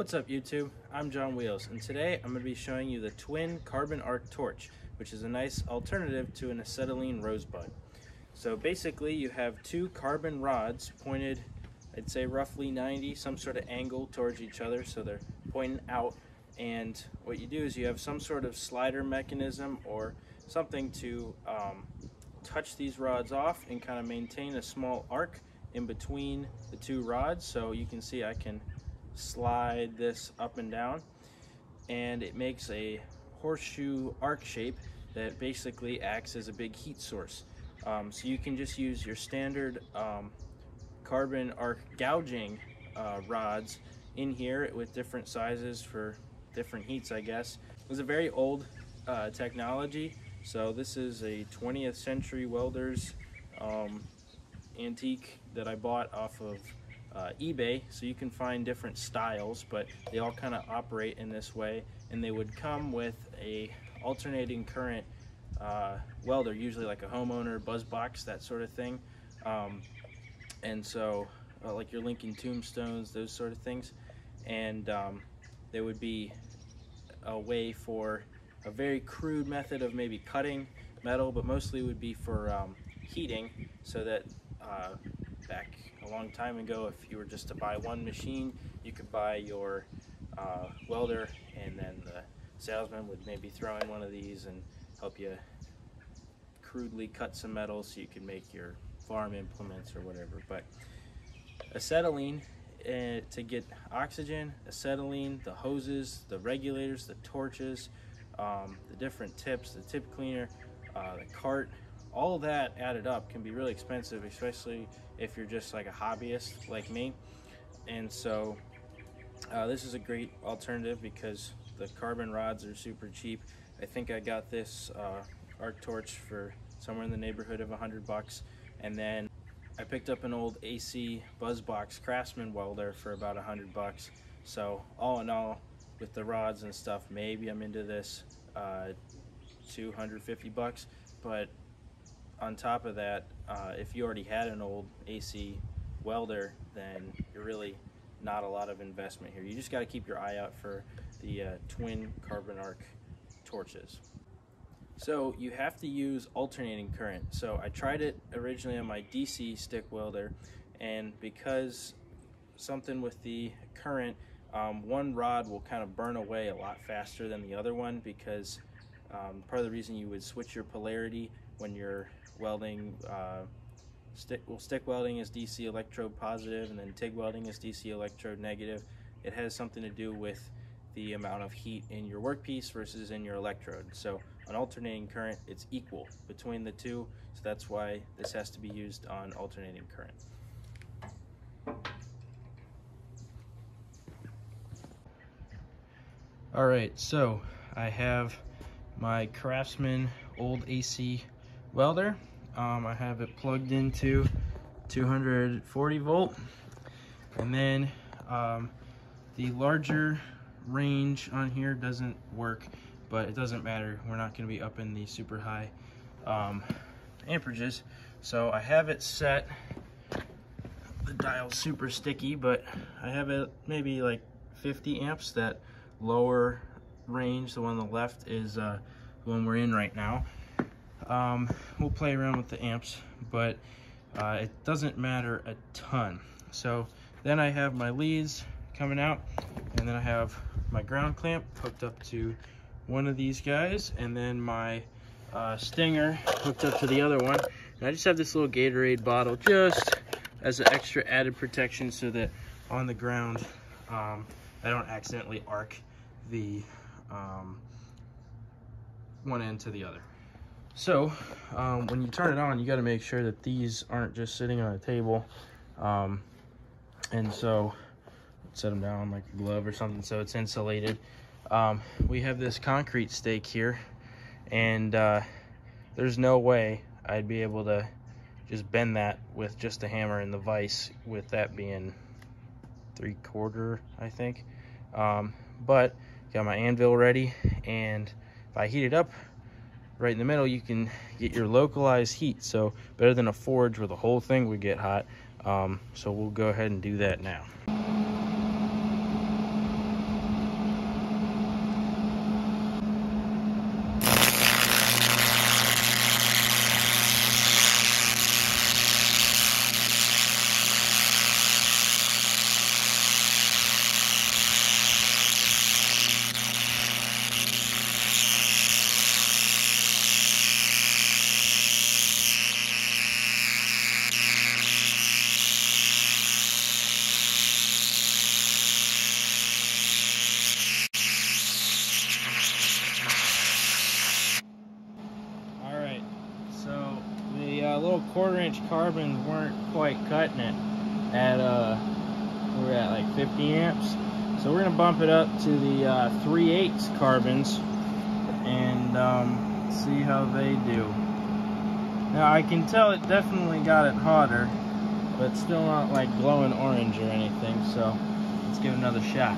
What's up YouTube? I'm John Wheels and today I'm going to be showing you the twin carbon arc torch which is a nice alternative to an acetylene rosebud. So basically you have two carbon rods pointed I'd say roughly 90 some sort of angle towards each other so they're pointing out and what you do is you have some sort of slider mechanism or something to um, touch these rods off and kind of maintain a small arc in between the two rods so you can see I can slide this up and down and it makes a horseshoe arc shape that basically acts as a big heat source. Um, so you can just use your standard um, carbon arc gouging uh, rods in here with different sizes for different heats I guess. It was a very old uh, technology so this is a 20th century welders um, antique that I bought off of uh, eBay so you can find different styles but they all kind of operate in this way. And they would come with a alternating current uh, welder usually like a homeowner buzz box that sort of thing. Um, and so uh, like your Lincoln tombstones those sort of things. And um, they would be a way for a very crude method of maybe cutting metal but mostly would be for um, heating so that uh, back a long time ago, if you were just to buy one machine, you could buy your uh, welder and then the salesman would maybe throw in one of these and help you crudely cut some metal so you can make your farm implements or whatever. But acetylene uh, to get oxygen, acetylene, the hoses, the regulators, the torches, um, the different tips, the tip cleaner, uh, the cart, all that added up can be really expensive, especially if you're just like a hobbyist like me. And so uh, this is a great alternative because the carbon rods are super cheap. I think I got this uh, arc torch for somewhere in the neighborhood of a hundred bucks. And then I picked up an old AC Buzzbox Craftsman welder for about a hundred bucks. So all in all, with the rods and stuff, maybe I'm into this uh, 250 bucks, but on top of that, uh, if you already had an old AC welder, then you're really not a lot of investment here. You just got to keep your eye out for the uh, twin carbon arc torches. So you have to use alternating current. So I tried it originally on my DC stick welder and because something with the current, um, one rod will kind of burn away a lot faster than the other one because um, part of the reason you would switch your polarity when you're welding, uh, stick, well, stick welding is DC electrode positive and then TIG welding is DC electrode negative. It has something to do with the amount of heat in your workpiece versus in your electrode. So on alternating current, it's equal between the two. So that's why this has to be used on alternating current. All right, so I have my Craftsman old AC welder. Um, I have it plugged into 240 volt. And then um, the larger range on here doesn't work, but it doesn't matter. We're not gonna be up in the super high um, amperages. So I have it set, the dial's super sticky, but I have it maybe like 50 amps. That lower range, the one on the left is uh, the one we're in right now. Um, we'll play around with the amps, but uh, it doesn't matter a ton. So then I have my leads coming out, and then I have my ground clamp hooked up to one of these guys, and then my uh, stinger hooked up to the other one. And I just have this little Gatorade bottle just as an extra added protection so that on the ground um, I don't accidentally arc the um, one end to the other. So um, when you turn it on, you got to make sure that these aren't just sitting on a table. Um, and so set them down like a glove or something so it's insulated. Um, we have this concrete stake here and uh, there's no way I'd be able to just bend that with just a hammer and the vise with that being three quarter, I think. Um, but got my anvil ready and if I heat it up right in the middle, you can get your localized heat. So better than a forge where the whole thing would get hot. Um, so we'll go ahead and do that now. quarter inch carbons weren't quite cutting it at uh we're at like 50 amps. So we're gonna bump it up to the uh, 3 8 carbons and um, see how they do. Now I can tell it definitely got it hotter but still not like glowing orange or anything so let's give it another shot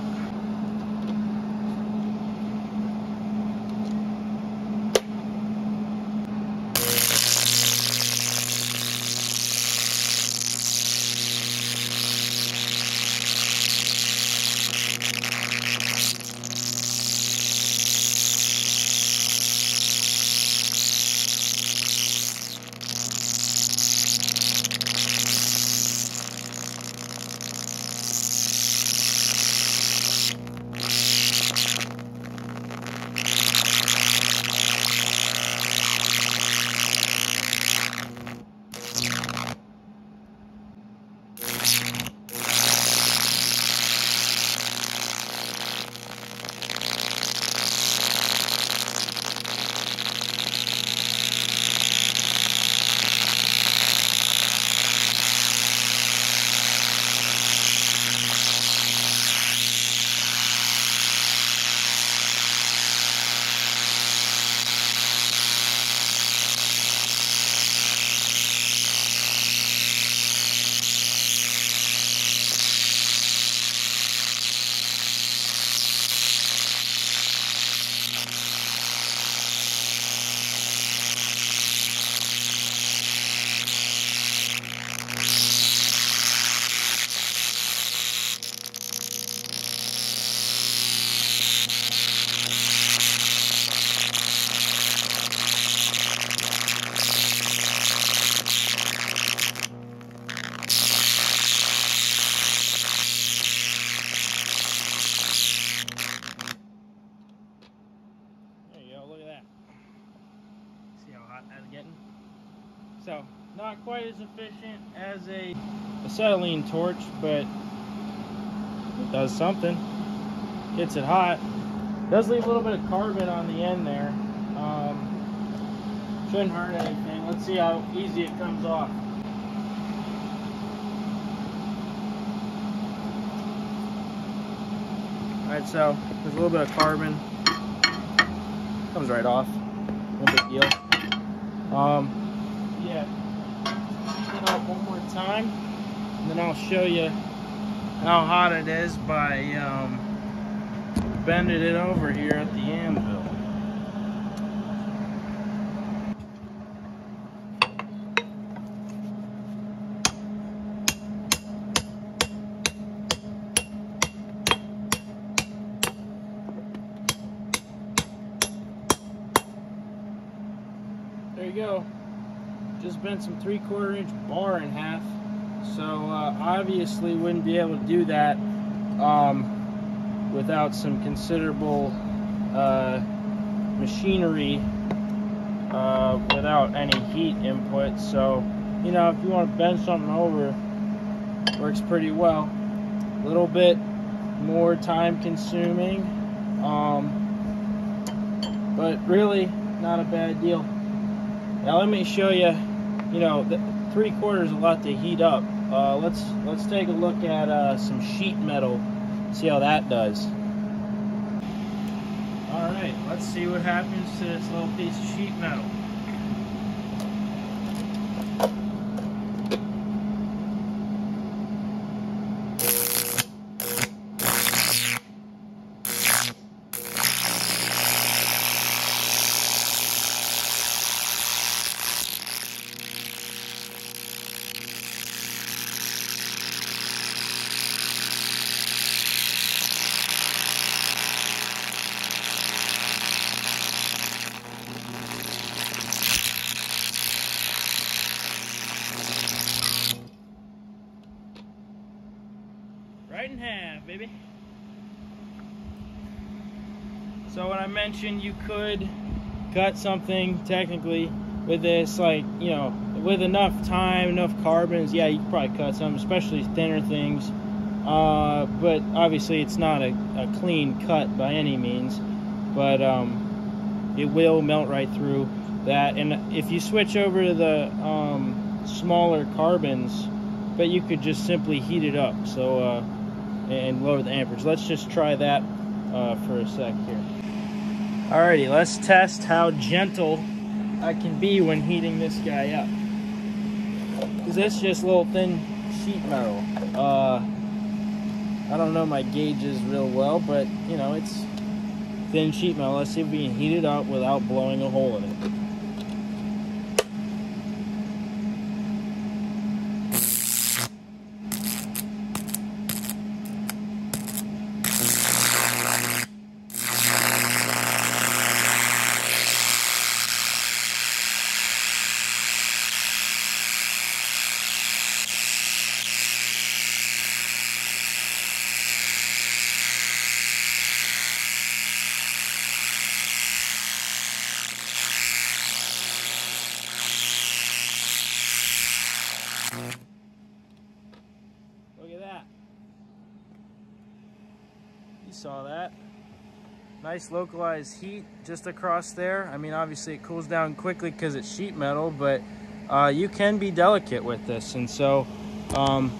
getting. So, not quite as efficient as a acetylene torch, but it does something. Gets it hot. Does leave a little bit of carbon on the end there. Um, shouldn't hurt anything. Let's see how easy it comes off. Alright, so there's a little bit of carbon. Comes right off. No big deal. Um, yeah, one more time, and then I'll show you how hot it is by um, bending it over here at the anvil. Go. Just bent some three quarter inch bar in half. So uh, obviously wouldn't be able to do that um, without some considerable uh, machinery uh, without any heat input. So, you know, if you want to bend something over, works pretty well. A little bit more time consuming, um, but really not a bad deal. Now let me show you, you know, three quarters a lot to heat up. Uh, let's let's take a look at uh, some sheet metal, see how that does. All right, let's see what happens to this little piece of sheet metal. Right in half, baby. So when I mentioned you could cut something technically with this, like, you know, with enough time, enough carbons, yeah, you could probably cut some, especially thinner things. Uh, but obviously it's not a, a, clean cut by any means. But um, it will melt right through that. And if you switch over to the um, smaller carbons, but you could just simply heat it up. So uh, and lower the amperage. Let's just try that uh, for a sec here. Alrighty, let's test how gentle I can be when heating this guy up. Because it's just little thin sheet metal. Uh, I don't know my gauges real well, but you know, it's thin sheet metal. Let's see if we can heat it up without blowing a hole in it. Look at that. You saw that. Nice localized heat just across there. I mean, obviously it cools down quickly because it's sheet metal, but uh, you can be delicate with this. And so um,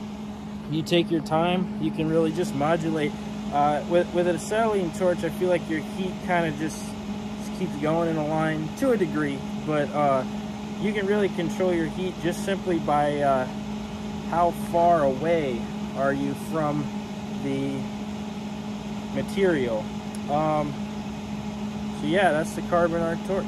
you take your time, you can really just modulate. Uh, with, with an acetylene torch, I feel like your heat kind of just, just, keeps going in a line to a degree, but uh, you can really control your heat just simply by uh, how far away are you from the material. Um, so yeah, that's the carbon arc torch.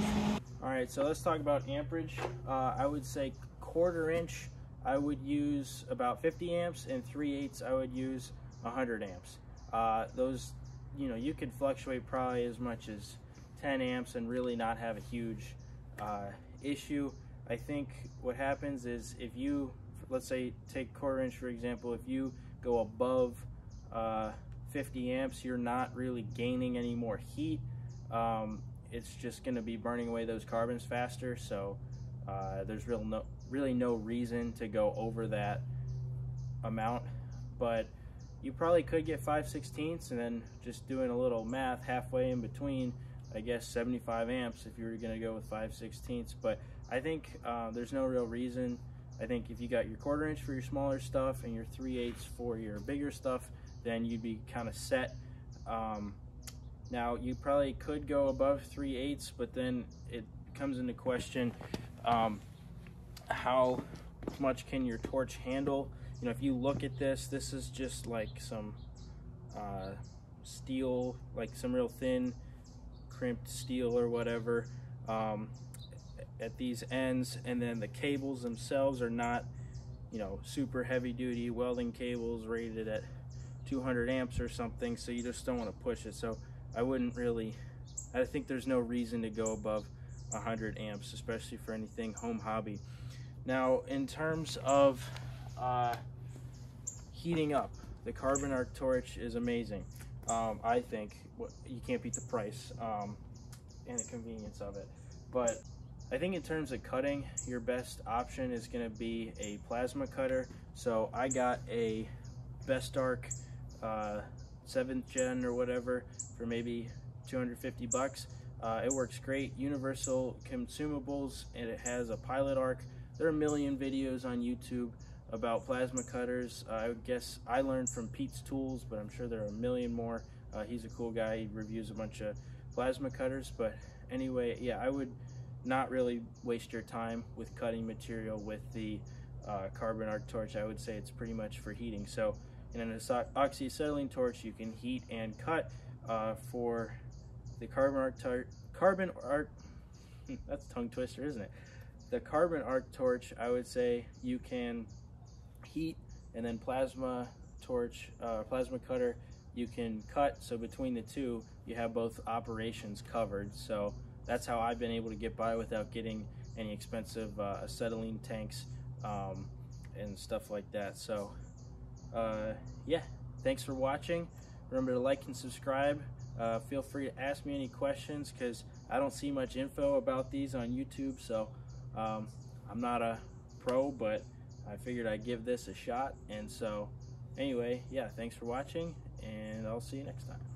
All right, so let's talk about amperage. Uh, I would say quarter inch, I would use about 50 amps, and 3 eighths, I would use 100 amps. Uh, those, you know, you could fluctuate probably as much as 10 amps and really not have a huge uh, issue. I think what happens is if you let's say take quarter inch for example, if you go above uh, 50 amps, you're not really gaining any more heat. Um, it's just going to be burning away those carbons faster. So uh, there's real no, really no reason to go over that amount. But you probably could get 5 16ths and then just doing a little math halfway in between, I guess 75 amps if you were going to go with 5 16ths. But I think uh, there's no real reason I think if you got your quarter inch for your smaller stuff and your 3 eighths for your bigger stuff, then you'd be kind of set. Um, now you probably could go above 3 eighths, but then it comes into question um, how much can your torch handle? You know, if you look at this, this is just like some uh, steel, like some real thin crimped steel or whatever. Um, at these ends and then the cables themselves are not you know super heavy duty welding cables rated at 200 amps or something so you just don't want to push it. So I wouldn't really I think there's no reason to go above 100 amps especially for anything home hobby. Now in terms of uh, heating up the carbon arc torch is amazing. Um, I think you can't beat the price um, and the convenience of it. But I think in terms of cutting, your best option is going to be a plasma cutter. So I got a Bestarc uh, 7th gen or whatever for maybe 250 bucks. Uh, it works great, universal consumables, and it has a pilot arc. There are a million videos on YouTube about plasma cutters. Uh, I would guess I learned from Pete's Tools, but I'm sure there are a million more. Uh, he's a cool guy. He reviews a bunch of plasma cutters. But anyway, yeah, I would not really waste your time with cutting material with the uh, carbon arc torch. I would say it's pretty much for heating. So in an oxyacetylene torch, you can heat and cut. Uh, for the carbon arc carbon arc, that's tongue twister, isn't it? The carbon arc torch, I would say you can heat and then plasma torch, uh, plasma cutter, you can cut. So between the two, you have both operations covered. So that's how I've been able to get by without getting any expensive uh, acetylene tanks um, and stuff like that. So, uh, yeah, thanks for watching. Remember to like and subscribe. Uh, feel free to ask me any questions because I don't see much info about these on YouTube. So, um, I'm not a pro, but I figured I'd give this a shot. And so, anyway, yeah, thanks for watching, and I'll see you next time.